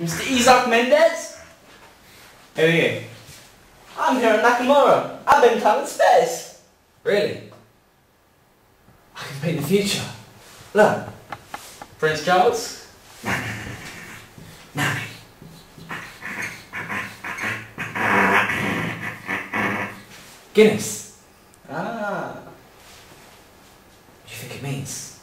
Mr. Isaac Mendez? Who are you? I'm Hiro Nakamura. I've been time space. Really? I can paint the future. Look. Prince Charles. Guinness. Ah. What do you think it means?